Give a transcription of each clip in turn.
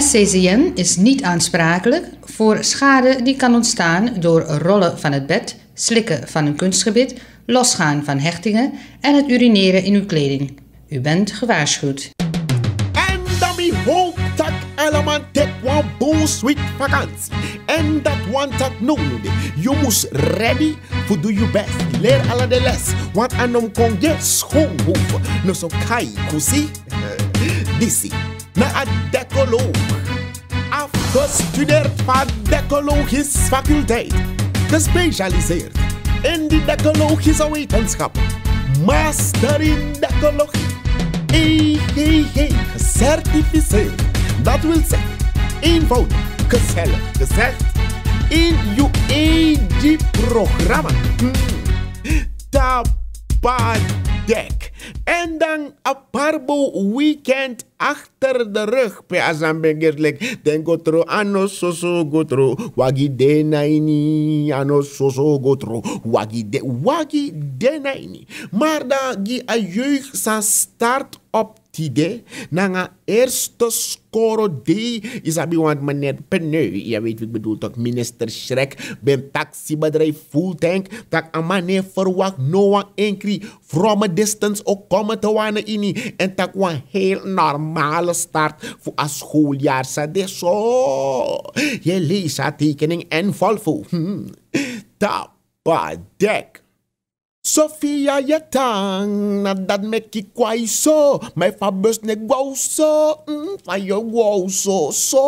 SCCN is niet aansprakelijk voor schade die kan ontstaan door rollen van het bed, slikken van een kunstgebit, losgaan van hechtingen en het urineren in uw kleding. U bent gewaarschuwd. En dan mi hoop dat allemaal tek one boel sweet vakantie. En dat one tak nodig. Je moet ready voor do your best. Leer alle de les. Want anom kon je schoonhoeven. No so kai. Na a decoloog. Afgestudeerd van decologisch faculteit. Gespecialiseerd in die decologische wetenschap. Master in decologie. EGG gecertificeerd. Dat wil zeggen, eenvoudig, gezellig gezegd, in je EG-programma. Hmm. Tapadek. En dan een parbo weekend achter de rug. Pe bengerlek. Den gotro soso gotro. Wagi denaini. Ano soso gotro. Wagi de. Wagi denaini. Maar dan gi a jeugd sa start op tide. Nanga eerste score D. Isabi want meneer Peneu. Je weet wat ik bedoel? Minister Schrek. Ben taxibedrijf full tank. Tak meneer verwacht. No one enkri. From a distance ook komen te wane ini. En tak een heel normale start voor een schooljaar. De zo. Je leest haar tekening en volvo. Hmm. Tapadek. Sofia Yatang, na dat me ki kwai so, my fabus ne gwau so, mm, fa yo gwau so, so.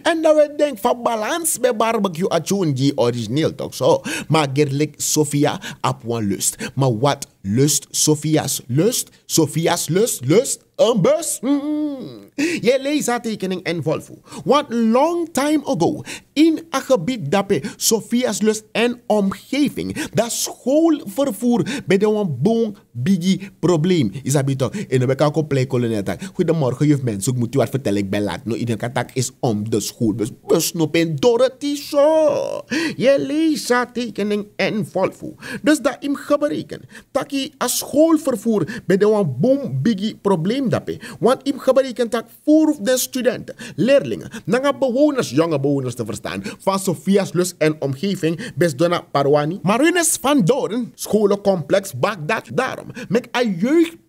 En dan we denk van balans bij barbecue a die origineel toch zo. Maar gerlik Sofia op one lust. Maar wat lust Sofia's lust? Sofia's lust, lust? Een bus? Mm. Je leest haar tekening en Volvo. Want long time ago, in een gebied bij Sofia's lust en omgeving, dat schoolvervoer bij de boom biggie probleem. Is dat toch? En dan kan ik op plek kolonel Goedemorgen, juf mensen. Ik moet u wat vertellen. Ik ben laat. Nou, iedereen kan is om de schoolbus. Bus nog in Dorothy zo. Je leest tekening en Volvo. Dus dat im gebreken. Taki a schoolvervoer bij de een boom biggie probleem daarbij. Want im gebreken tak voor de studenten, leerlingen, nanga bewoners, jonge bewoners te verstaan, van Sofia's Lus en omgeving, best donna Parwani. Marines van Doorn, scholencomplex, bak dat daarom. Met een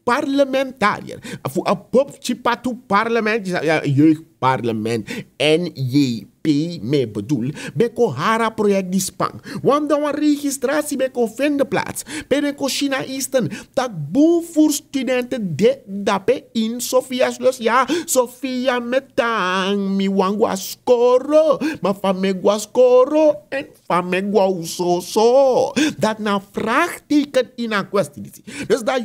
jeugdparlementariër. Voor een pop chipatu parlement, ja, jeugdparlement, NJP me bedoel, beko hara project die spang. Want dan registratie beko vinden plaats. Beko China Eastern, tak boel voor studenten de dape in Sofia's Lus. Ja, Sofia metang, mi wangwa skoro, ma me skoro en van me so so. Dat na vraagteken in een kwestie. Dus dat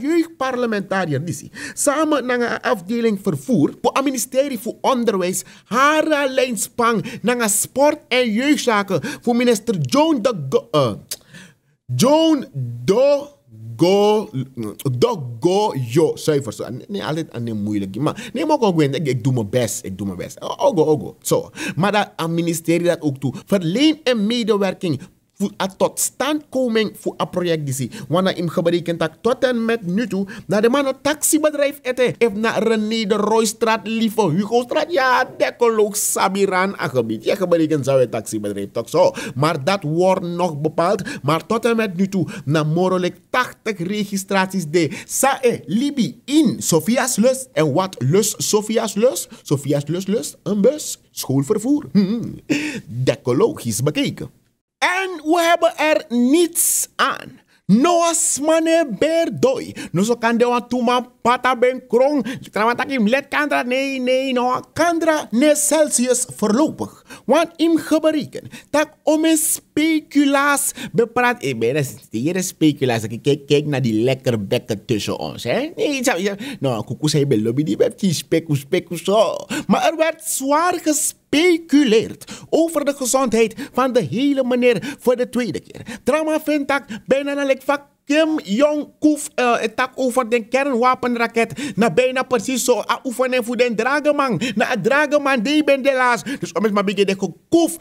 jeugdparlementariër, samen naar een afdeling vervoer, voor het ministerie voor onderwijs, hara lijn spang, naar sport en jeugdzaken voor minister Joan de Go, uh, Joan Do Go, do go yo cijfers. Nee, altijd aan de moeilijk. Maar nee, maar ook ik, ik doe mijn best. Ik doe mijn best. Ogo, ogo. Zo. Maar dat ministerie dat ook toe. Verleen en medewerking voor a totstandkoming voor een project die Want im gebreken tak tot en met nu toe na de man een taxibedrijf ete. If na René de Roystraat, lieve Hugo straat, ja, dekoloog Sabiran a gebied. Ja, gebreken zou het taxibedrijf toch zo. Maar dat wordt nog bepaald. Maar tot en met nu toe na morelijk 80 registraties de Sae Libi in Sofia's Lus. En wat lus Sofia's Lus? Sofia's Lus lust een bus. Schoolvervoer. Hmm. Decologisch bekeken. En we hebben er niets aan. Noas mane. No so kan de wan tuma pata ben krong. Trawant im let kandra. Nee, nee, no. Kandra ne Celsius voorlopig. Want im gebreken. Tak om een speculaas bepraat. Ik ben hier speculaas. Kijk, kijk naar die lekker bekken tussen ons. Hè? Nee, nou, koekoes hebben lobby. Die werd die speku, speku zo. Maar er werd zwaar gespeculeerd over de gezondheid van de hele meneer voor de tweede keer. Drama vindt dat bijna een Kim Jong-koef uh, het tak over de kernwapenraket. Na bijna precies zo a oefenen voor de drageman. Na a drageman die ben de laas. Dus om het maar begin de koef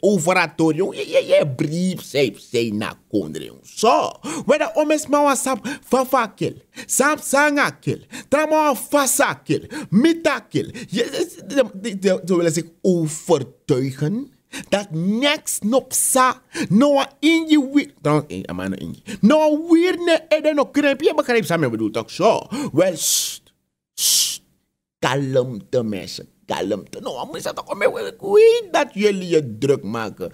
over atorium. Je, je, je brief zei zei na kondrium. Zo. Weda om het maar wasap fafakil. Sap sangakil. Trama fasakil. Mitakil. Zo willen zich overtuigen dat niks nopsa no inji wi dan in amano inji? No weer ne eden no krep je begrijpt samen bedoel toch zo wel kalmte mensen kalmte. No maar is dat toch met weet dat jullie je druk maken?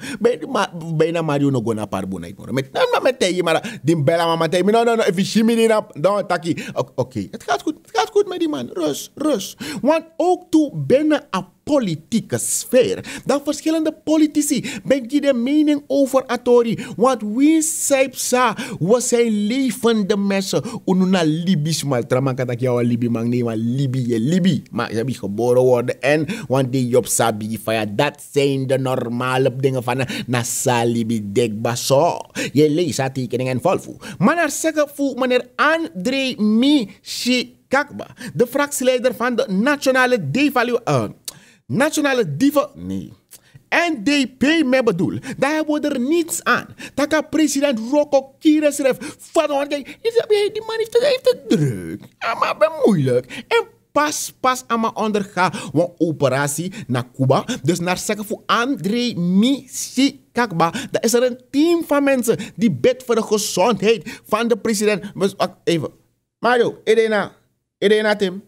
Bijna Mario no gona parbo na ikmoro met nou met tegen maar die bella mama tegen no no no if je me op dan taki. Oké het gaat goed het gaat goed met die man. Rust rust want ook toe binnen politieke sfeer. Dan verschillende politici ben je de mening over Atori. Want wie zei sa, we zijn levende mensen. Ununa Libisch, maar trama kata kia Libi man nee, Libi je Libi. Maar hebben geboren worden en want die job sabi faya. Dat zijn de normale dingen van na Salibi dekba so. Je leest dat tekening en volvo. Maar naar zeggen voor meneer André Michi Kakba, de fractieleider van de Nationale Devalu... Uh, Nationale Diva... Nee. NDP me bedoel. Daar hebben we er niets aan. Taka president Rocco Kira schreef. Van die man heeft het, heeft het druk. Maar moeilijk. En pas, pas ondergaan een operatie naar Cuba. Dus naar zeggen voor André Misi Kakba. Dat is er een team van mensen die bid voor de gezondheid van de president. Even. Mario, Edena. Edena Tim.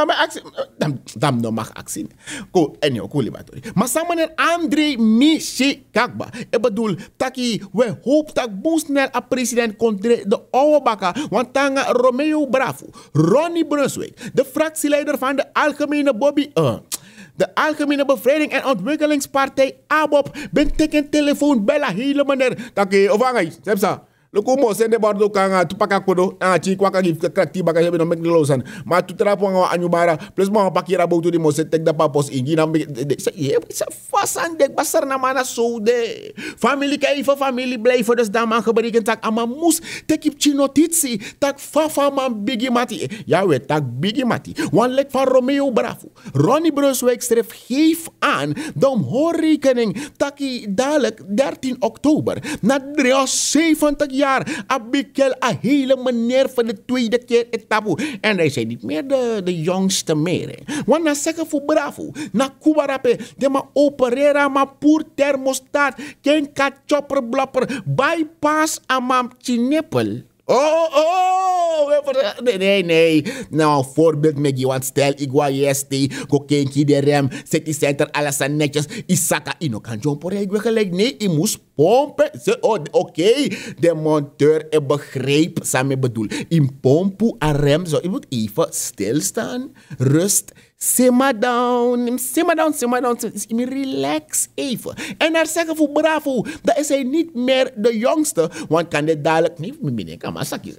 Nou, maar actie. Dan, dan no mag actie. Ko, en yo, cool, Maar samen met André Michi Kakba. Ik bedoel, taki, we hoop dat boos snel a president contre de oude bakka. Want tanga Romeo Bravo, Ronnie Brunswick, de fractieleider van de Algemene Bobby. Uh, de Algemene Bevrijding en Ontwikkelingspartij ABOP. Ben teken telefoon bella hele meneer. Taki, of angai, sepsa. Loko mo sende bardo kanga tu paka kodo ah chi kwa ka gif krak ti baka no mek losan ma tu tra po nga anyu bara plus mo pakira bo tu di mo se tek da papos ingi na sa ye sa fasan dek basar na mana so de. Family ka family blij voor dus dan man geberiken tak ama mus tekip chi notitsi tak fafa man bigi mati. Ja we tak bigi mati. Wan lek van Romeo Bravo Ronnie Brunswijk schreef geef aan de omhoorrekening taki dadelijk 13 oktober. Na 73 jaar. Abikel, een hele meneer van de tweede keer etappe. En hij zei niet meer de, de jongste meer. Want na zeggen voor bravo. Na kubarape. De ma operera ma poer thermostaat. Ken ka chopper blapper. Bypass amam chinepel. Oh, oh, nee, nee, nee. Nou, voorbeeld met je, want stel ik wou eerst go kenki de rem, city center, alles aan netjes, isaka, ino kan John Porre, ik gelijk, nee, ik moest pompen. Oh, oké, de monteur ik begreep, samen bedoel, in pompen aan rem, zo, je moet even stilstaan, rust, simmer down, simmer down, simmer down, relax even. En daar zeggen voor bravo, dat is hij niet meer de jongste, want kan dit dadelijk niet meer, kan maar zakjes,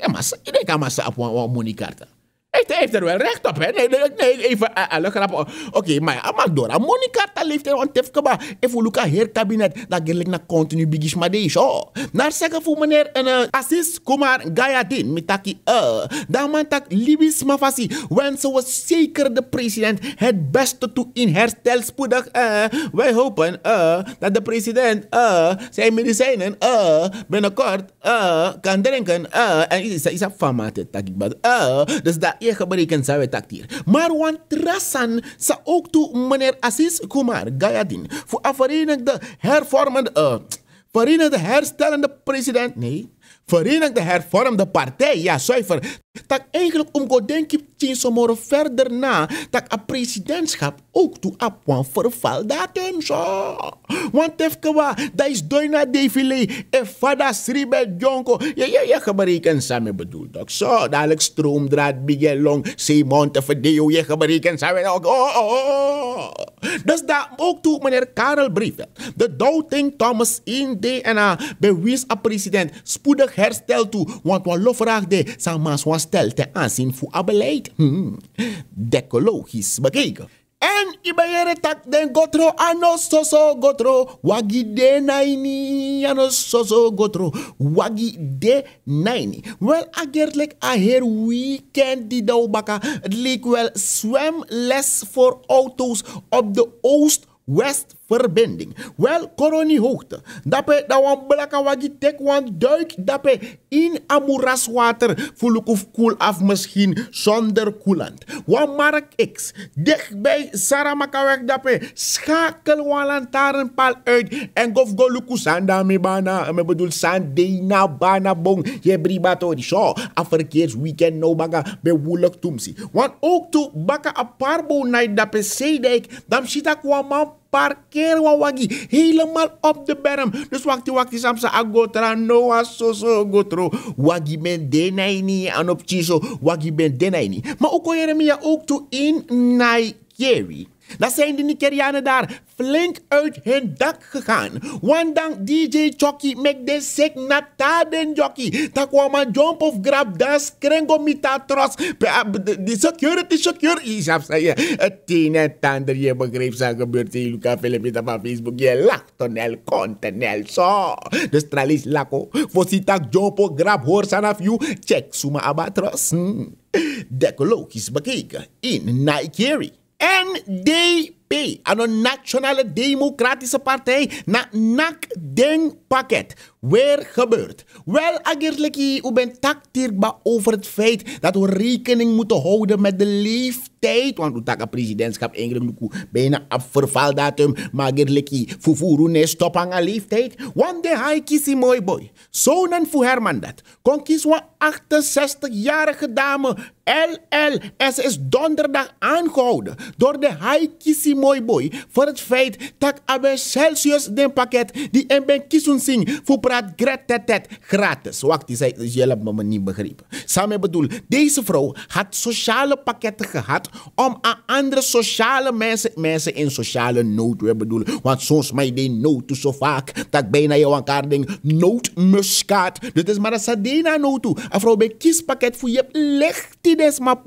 kan maar op een. Hij heeft er wel recht op, hè? Nee, nee, nee even alle uh, grappen. Oké, okay, maar Amadora, Monica, dat leeft er want tefkaba. Even luka heer kabinet, dat gelijk na continu bigis maar deze. Oh. Naar zeggen voor meneer en uh, Assis Kumar Gayadin, mitaki eh. Dan man tak Libis Mafasi, wensen we zeker de president het beste toe in herstel spoedig. Uh. Wij hopen uh, dat de president uh, zijn medicijnen uh, binnenkort uh, kan drinken. Uh, en is, dat van maat, uh, dus dat je gebruiken zou het actier. Maar want trasan sa ook toe meneer Assis Kumar Gayadin voor verenigde hervormende, uh, verenigde herstellende president, nee, verenigde hervormde partij, ja zuiver, dat eigenlijk om go denk ik tien somoro verder na dat a presidentschap ook toe op een vervaldatum zo. Want even wa, dat is doina defilé e fada sribe jonko. Ja, ja, ja, gebreken samen bedoeld ook zo. Dadelijk stroomdraad, bigelong, zeemond, verdeo, je gebreken samen ook. Oh, oh, oh. Dus dat ook toe meneer Karel Briefveld, de doubting Thomas in DNA, bewijs a president spoedig herstel toe. Want wat lofvraag de, samen stel ten aanzien voor beleid. Hmm. Decologisch bekeken. En ibayere tak den gotro ano soso gotro wagi de naini ano soso gotro wagi de naini. Wel agertelijk a her weekend die dau baka. Het leek wel zwemles voor auto's op de Oost-West verbinding. Wel, koroni hoogte. Dape da wan blaka wagi tek wan duik dape in amuraswater fulukuf koel af misschien zonder koelant. Wan mark X dicht bij Saramakaweg dape schakel wan lantaarnpaal uit en gof go luku sanda me bana me bedoel sandena bana bong je bribato di so a weekend no baga be woelek tumsi. Want ook to baka a parbo night dape zeedijk dam shita kwa parkeer wa wagi helemaal op de berm. Dus wakti wakti samsa agotra noa so so gotro. Wagi ben denaini an op chiso wagi ben denaini. Maar ook Jeremia ook toe in Nigeria. Dan zijn de Nigerianen daar flink uit hun dak gegaan. Want dan DJ Chucky met de sick nata den jockey. Tak kwam jump of grab das krengo mita tros. De security security. Ik zei je, het een en je begreep zijn gebeurd in Luca Filipita van Facebook. Je lacht tonel contenel zo. Dus tralis lako. Voor si tak jump of grab hoor vanaf you. Check suma abatros. Hmm. Decologisch bekeken in Nigeria. NDP, ano Nationale Democratische Partij, na NAC Deng pakket. Weer gebeurt. Wel, agerlijkie, u bent taktirba over het feit dat we rekening moeten houden met de leeftijd. Want we takken presidentschap eigenlijk bijna op vervaldatum. Maar agerlijkie, fufuru ne stop aan leeftijd. Want de hai kisi mooi boy. Zonen voor Herman dat. Kon kies 68-jarige dame LL. Ze is donderdag aangehouden door de hai kisi mooi boy. Voor het feit dat Abe Celsius den pakket die en ben kisun sing voor praat gratis. gratis. Wacht, die zei, jullie hebben me niet begrepen. Samen bedoel, deze vrouw had sociale pakketten gehad om aan andere sociale mensen, mensen in sociale nood, we bedoelen. Want soms mij die nood zo vaak, dat bijna jou elkaar ding noodmuskaat. Dit is maar een sadena nood toe. Een vrouw bij kiespakket voor je legt die des maar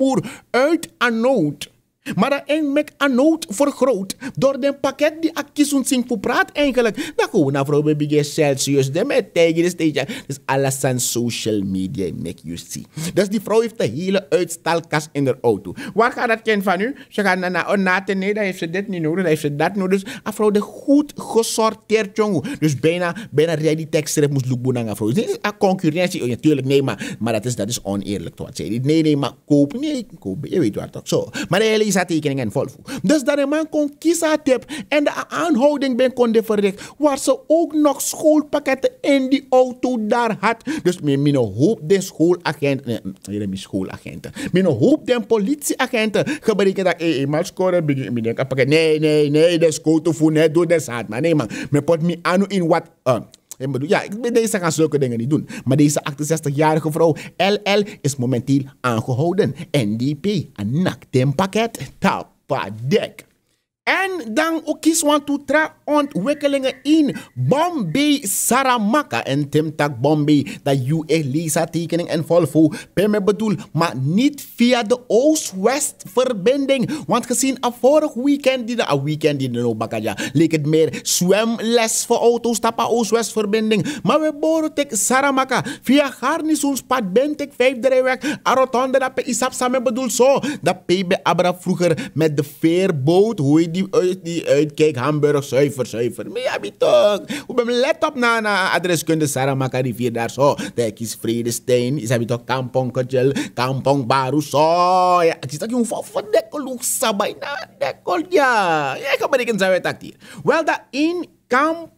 uit aan nood. Maar dat mek een nood vergroot door de pakket die akkies sing voor praat eigenlijk. Komen we naar vrouw baby Celsius, de met tegen stage. Dus alles aan social media make you see. Dus die vrouw heeft de hele uitstalkast in haar auto. Waar gaat dat kind van u? Ze gaat naar na nee, dan heeft ze dit niet nodig, dan heeft ze dat nodig. Dus een vrouw de goed gesorteerd jongen. Dus bijna, bijna ready tekst moest look aan vrouw. Dit is een concurrentie. Oh, natuurlijk, nee, maar, maar dat, is, dat is oneerlijk. Wat zei Nee, nee, maar koop. Nee, koop. Je weet wat toch zo. Maar de tekeningen volvoer. Dus dat een man kon kiezen tip en de aanhouding ben kon verricht, waar ze ook nog schoolpakketten in die auto daar had. Dus mijn hoop de schoolagenten, nee, mijn schoolagenten, mijn hoop de politieagenten gebruiken dat, eh, maar scoren, nee, nee, nee, de school te voeren, door de zaad, maar nee man, me pot me aan in wat, uh, ja, deze gaan zulke dingen niet doen. Maar deze 68-jarige vrouw, LL, is momenteel aangehouden. NDP, een naktem pakket, tapadek. En dan ook is want to tra ontwikkelingen in Bombay Saramaka. En Tim Tak Bombay, dat je Lisa tekening en Volvo. me bedoel, maar niet via de Oost-West verbinding. Want gezien een vorig weekend, die de een weekend die de no bakaja, leek het meer zwemles voor auto's tappen Oost-West verbinding. Maar we boren tek Saramaka via Garnisonspad Bentek 5 rijweg. Arotonde dat pe isap samen bedoel zo. Dat PB Abra vroeger met de veerboot, hoe die, die uitkijk, Hamburg, zuiver, zuiver. Maar ja, toch. Hoe ben let op na, na adreskunde Saramaka rivier daar zo. Dijk is Vredestein, is heb toch Kampong Kajel, Kampong Baru, zo. Ja, ik zie dat je een van dekkel, sabay na dekkel, ja. Ja, ik ga berekenen zijn we hier. Wel, dat in Kampong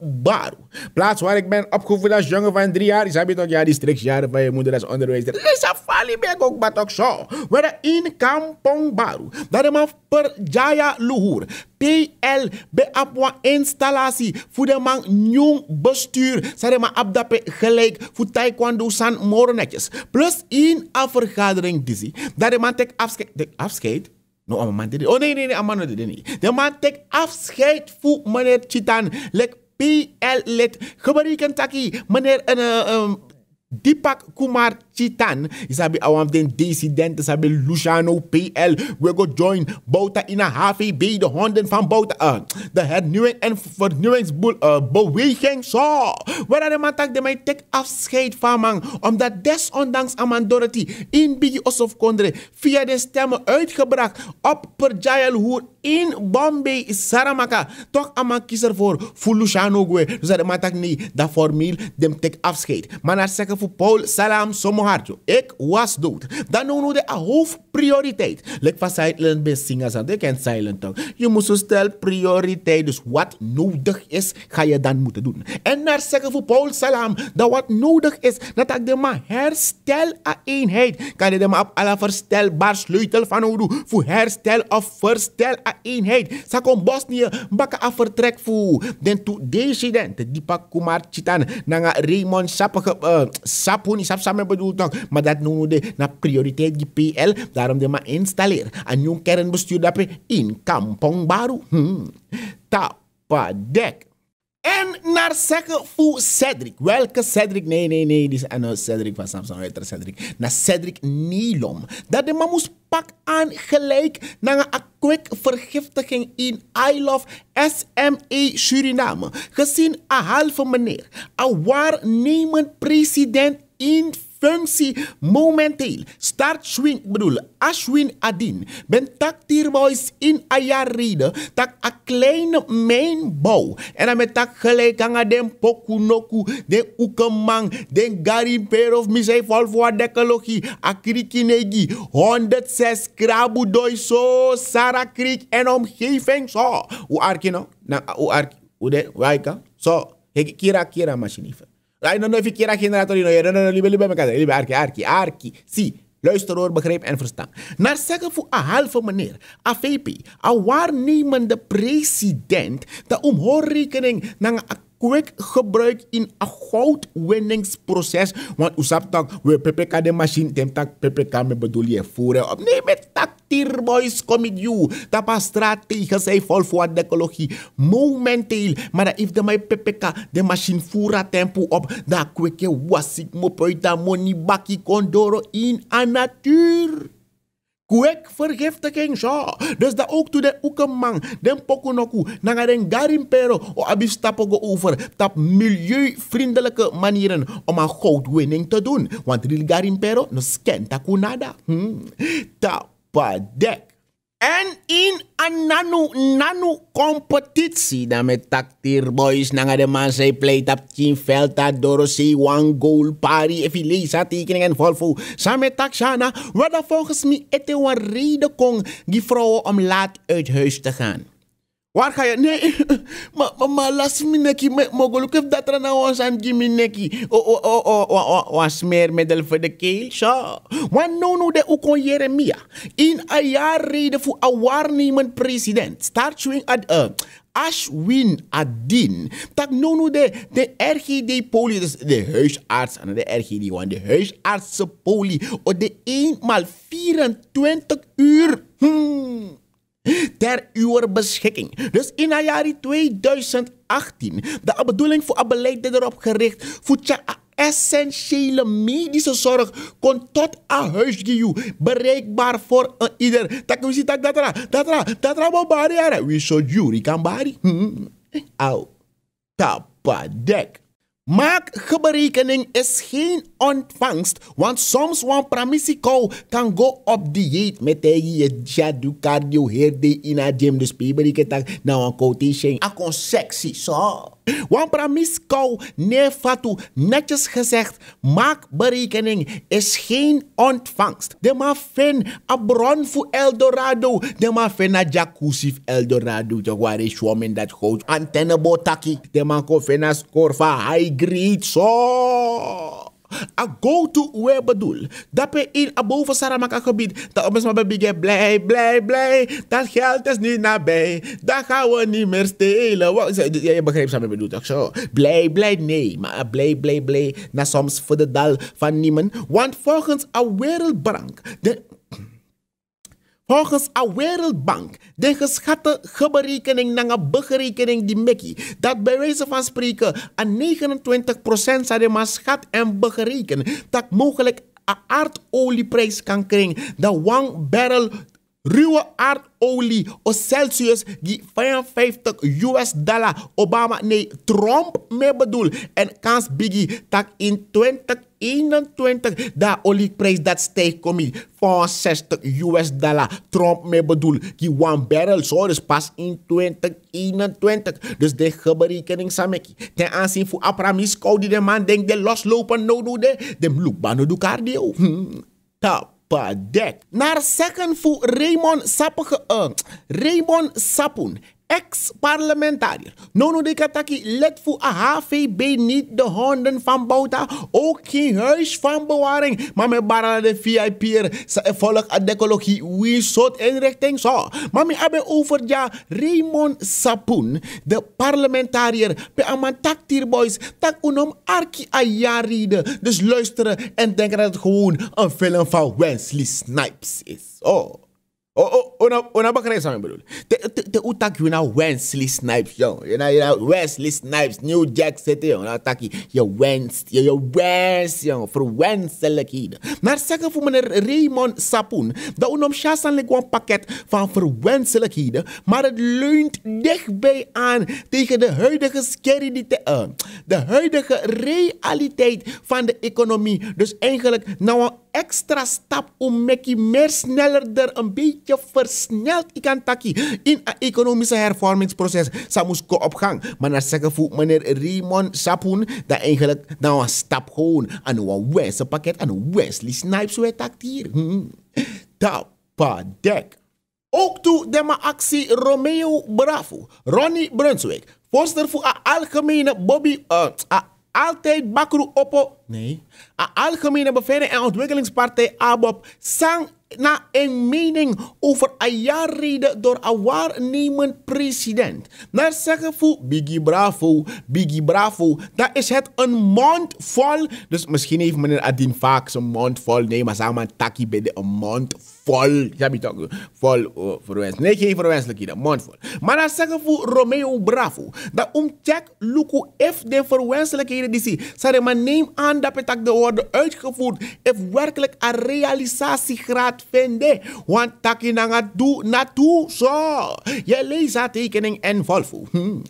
Baru. Plaats waar ik ben opgevoed als jongen van drie jaar. Is heb je toch ja, die striksjaren van je moeder als onderwijzer. Is een fali ben ik ook batok zo. We in Kampong Baru. Dat is maar per Jaya Luhur. PL be apwa installatie voor de man jong bestuur. Zeg maar abdape gelijk voor taekwondo san morenetjes. Plus in een vergadering dizzy. Dat de man tek afscheid. Afscheid? No, een man Oh nee, nee, nee, man dit niet. De man tek afscheid voor meneer Chitan. Lek PL lid. Gebruiken taki meneer een uh, um, Dipak Kumar Chitan. Isabi awam den dissident, isabi Luciano PL. We go join Bouta in een HVB, de honden van Bouta. Uh, de hernieuwing en vernieuwingsbeweging. Uh, zo. Waar de man tak de mij tek afscheid van man. Omdat desondanks Aman Dorothy in Biggie Osof Kondre via de stemmen uitgebracht op Perjayal Hoer in Bombay, Saramaka. Toch Aman kies ervoor voor Luciano Gwe. Dus dat man tak nee, dat formeel dem tek afscheid. Maar naar zeggen voor Paul Salam Somoharjo. Ik was dood. Dan noemen we de hoofdprioriteit. Lek van silent bij singers aan. Ik ken silent toch. Je moet zo stel prioriteit. Dus wat nodig is, ga je dan moeten doen. En naar zeggen voor Paul Salam. Dat wat nodig is, dat ik de maar herstel eenheid. Kan je de maar op alle verstelbaar sleutel van hoe Voor herstel of verstel aan eenheid. Sakom Bosnië, bakken af vertrek voor. Den to dissident, die pak Kumar Chitan. Nanga Raymond Sapage, uh, Sapuni, Sap samen nog. Maar dat noemen we na prioriteit die PL. Daarom de maar installeren. Een nieuw kernbestuur dat in Kampong Baru. Hmm. Tapadek. En naar zeggen voor Cedric. Welke Cedric? Nee, nee, nee. Die is een Cedric van Samsung. Uit Cedric. Naar Cedric Nilom. Dat de man moest pak aan gelijk naar een quick vergiftiging in I Love SME Suriname. Gezien een halve meneer. Een waarnemend president in functie momenteel. Start swing, bedoel, Ashwin Adin. Ben tak boys in Ayaride. Tak a kleine mijnbouw. En dan met tak gelijk aan den pokunoku, den ukemang, den garimper of misei vol voor de ecologie. A krikinegi. 106 krabu doi so, Sarakrik en omgeving zo. Hoe arki nou? Na, hoe arki? Hoe de, waika? Zo, kira kira machine. Ay, no, no, fikira generator, no, no, no, libe, libe, libe, libe, arki, arki, arki. Si, luister hoor, begrijp en verstaan. Naar zeggen voor een halve meneer, AVP, een waarnemende president, de omhoorrekening naar quick gebruik in een goudwinningsproces. Want u snapt dat we PPK de machine, tem tak PPK me bedoel je voeren op. Nee, met tak tierboys kom met you. Strategie zij vol voor de ecologie. Momenteel, maar dat heeft de mij PPK de machine voeren tempo op. Dat quick was ik mo money bakkie kondoro in aan natuur. Kwek vergiftiging zo. Dus dat ook to de ukemang, den pokonoku, nanga den garimpero, o abi stappen over tap milieuvriendelijke manieren om een goudwinning te doen. Want real garimpero no skenta kunada. Hmm. Tapadek. En in een nano, nano competitie, dan met taktir boys nanga de man zij pleit op team veld dat one goal pari lezen tekening en volvo. Samen met Takshana, waar volgens mij het een reden kon die vrouwen om laat uit huis te gaan. Waar ga je? Nee, maar ma, ma, las me neki. Mogelijk heeft dat er nou was aan Jimmy neki. O, o, o, o, o, o, smeermiddel voor de keel, zo. Want nou nou de ook on Jeremia. In een jaar reden voor een waarnemend president. Start swing at, uh, Ashwin Adin. Tak nono de, de RGD-poli, dus de huisarts en de RGD, want de huisartsenpoli, op de 1 maal 24 uur. Hmm ter uw beschikking. Dus in het jaar 2018, de bedoeling voor het beleid erop gericht, voor essentiële medische zorg kon tot aan huisgejuw bereikbaar voor ieder. Dat we zien dat dat dat dat dat so jury kan bari. Au. Tapadek. Maak geberekening is geen ontvangst, want soms wan pramisikou kan go op dieet met je jadu cardio herde a gym dus peberike tak na wan quotation. Akon sexy so. Wan pramisikou nee fatu netjes gezegd, maak berekening is geen ontvangst. De ma fin a bron fu Eldorado, de ma fin a jacuzzi Eldorado, toch waar is in dat goud antenne botaki. De ma ko fin a score van high grade so. A go-to we bedoel. Dat we in boven Saramaka gebied. Dat we maar biggen blij, blij, blij. Dat geld is niet nabij. Dat gaan we niet meer stelen. Ja, je begrijpt wat ik bedoel toch zo. Blij, blij, nee. Maar blij, blij, blij. Na soms voor de dal van niemand. Want volgens een wereldbank. De Volgens de Wereldbank, de geschatte geberekening naar een berekening die mekkie, dat bij wijze van spreken aan 29% zijn de schat en berekenen, dat mogelijk een aardolieprijs kan krijgen. De one barrel ruwe aardolie op Celsius die 55 US dollar. Obama, nee, Trump mee bedoel. En kans biggie tak in 2021 de olieprijs dat stijgt kom je 60 US dollar. Trump mee bedoel die one barrel zo dus pas in 2021. Dus de geberekening sameki. Ten aanzien voor Abramisco die de man denkt de loslopen no do de. De loopbaan do cardio. Hmm. Dek. Naar zeggen voor Raymond Sappige, uh, Raymond Sapun ex-parlementariër. Nono de Kataki let voor HVB niet de honden van Bouta. Ook geen huis van bewaring. Maar met barra de VIP'er. Ze volg de ecologie. Wie soort inrichting zo. Maar me hebben over ja Raymond Sapun. De parlementariër. Bij een taktier boys. Tak unom arki ayaride. Dus luisteren en denken dat het gewoon een film van Wesley Snipes is. Oh. Oh, oh, una, una bakre sa bedoel. Te, te, te utak you na Wesley Snipes, know, you know, Wesley Snipes, New Jack City, yo. Na taki, je Wens, je, je Wens, yo. Verwenselijkheden. Maar zeggen voor meneer Raymond Sapoen, dat unom chassan een pakket van verwenselijkheden, maar het leunt dichtbij aan tegen de huidige scary, uh, de huidige realiteit van de economie. Dus eigenlijk nou extra stap om Mekkie meer sneller er een beetje versneld kan taki in economische hervormingsproces. Ze moest op gang. Maar dan zeggen voor meneer Raymond Sapoen dat eigenlijk nou een stap gewoon aan een Wesley pakket aan Wesley Snipes we takt hier. Hmm. dek. Ook toe de actie Romeo Bravo, Ronnie Brunswick, voorzitter voor een algemene Bobby, uh, altijd Bakru Oppo, nee, een algemene beveiliging en ontwikkelingspartij ABOP, sang na een mening over een jaar reden door een waarnemend president. Naar zeggen voor Biggie Bravo, Biggie Bravo, dat is het een mond vol. Dus misschien heeft meneer Adin vaak zijn mond vol. Nee, maar zeg maar takkie bij een mond vol. Ja, je toch? Vol uh, verwens. Nee, geen verwenselijkheden, mond vol. Maar naar zeggen voor Romeo Bravo, dat om check Luku if de verwenselijkheden die zie. Zeg maar neem aan dat het de worden uitgevoerd. If werkelijk een realisatiegraad vinden. Want taki na do natu zo. Je leest tekening en volvo. Hmm.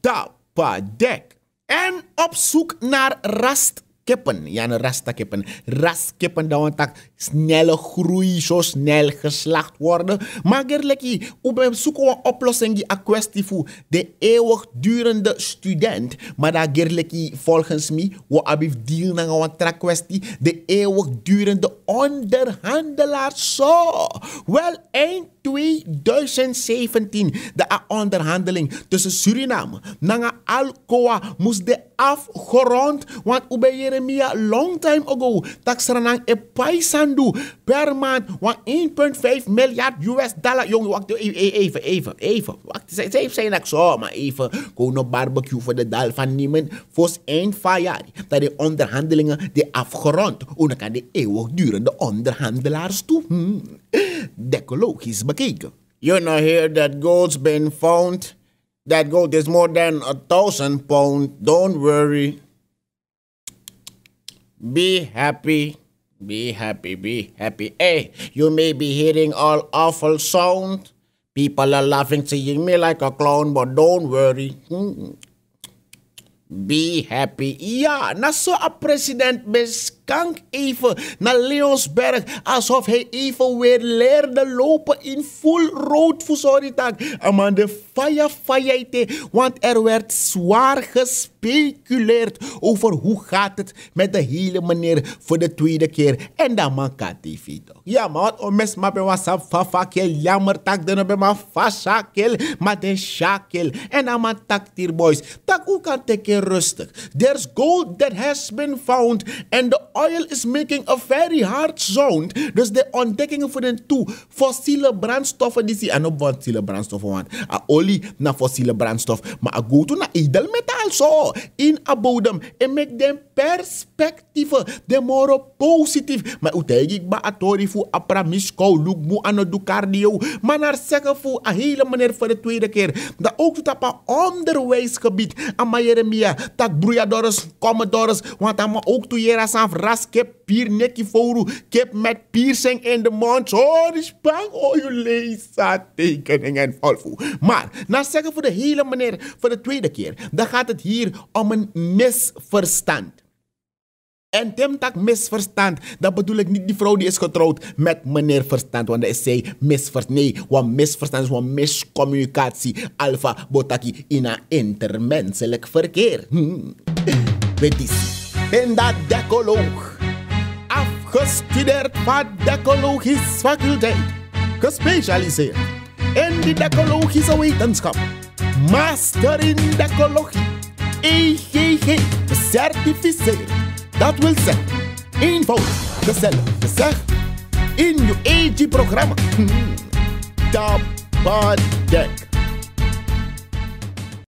Tapa dek. En op zoek naar rast kippen. Ja, een rasta kippen. Raskippen dat tak snelle groei, zo snel geslacht worden. Maar gerleki, we zoeken een oplossing die een kwestie voor de eeuwigdurende student. Maar dat gerleki volgens mij, we hebben deal naar een kwestie, de eeuwigdurende onderhandelaar. Zo, wel eind 2017 de onderhandeling tussen Suriname en Alcoa moest de afgerond. Want ube Jeremia long time ago tak seranang e paisandu per maand want 1,5 miljard US dollar. Jongen, wacht even, even, even. Wacht, ze zijn dat zo, maar even. Gewoon barbecue voor de dal van niemand. Volgens eind jaar dat de onderhandelingen de afgerond. En dan kan de eeuwigdurende onderhandelaars toe. Hmm. Decologisch bekeken. You know here that gold's been found. That gold is more than a thousand pounds. Don't worry. Be happy. Be happy, be happy. Hey, you may be hearing all awful sound. People are laughing, seeing me like a clown, but don't worry. Hmm. Be happy. Ja, na zo a president beskank even naar Leonsberg. Alsof hij even weer leerde lopen in full rood voor sorry tak. Maar de faya fayaite, want er werd zwaar gespeculeerd over hoe gaat het met de hele meneer voor de tweede keer. En dat man kan TV toch. Ja, maar wat mes maar bij WhatsApp fafakel, jammer tak de bij maar fashakel, maar de shakel. En dan man tak boys. Tak hoe kan teken rustig. There's gold that has been found and the oil is making a very hard sound. Dus de ontdekkingen voor de toe fossiele brandstoffen die zie en op fossiele brandstoffen want a olie na fossiele brandstof, maar a go to na edelmetaal zo in a bodem en make them perspectieven de moro positief. Maar uiteg ik ba atori fu a pramisco look mu ano do cardio, maar naar zeggen voor a hele meneer voor de tweede keer dat ook tot op a onderwijsgebied aan Jeremia tak broeiadores, commodores, want dan ook toe jera san raskep pier nekkie foru. Kip met piercing in de mond. Oh, die spang. Oh, je leest tekening en volvoer. Maar, nou zeggen voor de hele meneer, voor de tweede keer. Dan gaat het hier om een misverstand. En Tim misverstand. Dat bedoel ik niet die vrouw die is getrouwd met meneer Verstand. Want dat is zij misverstand. Nee, want misverstand is een miscommunicatie. Alpha botaki in een intermenselijk verkeer. Hmm. Weet is, ben dat decoloog. Afgestudeerd van decologisch faculteit. Gespecialiseerd in de decologische wetenschap. Master in decologie. EGG. Gecertificeerd dat wil zeggen, eenvoudig, gezellig, gezegd, in je AG-programma. Hmm. Tapadek.